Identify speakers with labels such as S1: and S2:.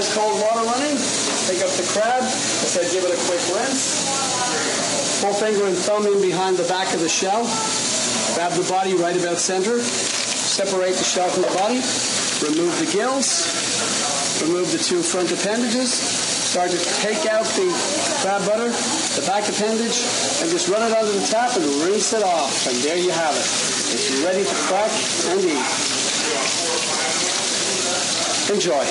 S1: ice cold water running. Pick up the crab. I said give it a quick rinse. Full finger and thumb in behind the back of the shell. Grab the body right about center. Separate the shell from the body. Remove the gills. Remove the two front appendages. Start to take out the crab butter, the back appendage, and just run it under the tap and rinse it off. And there you have it. It's ready to crack and eat. Enjoy.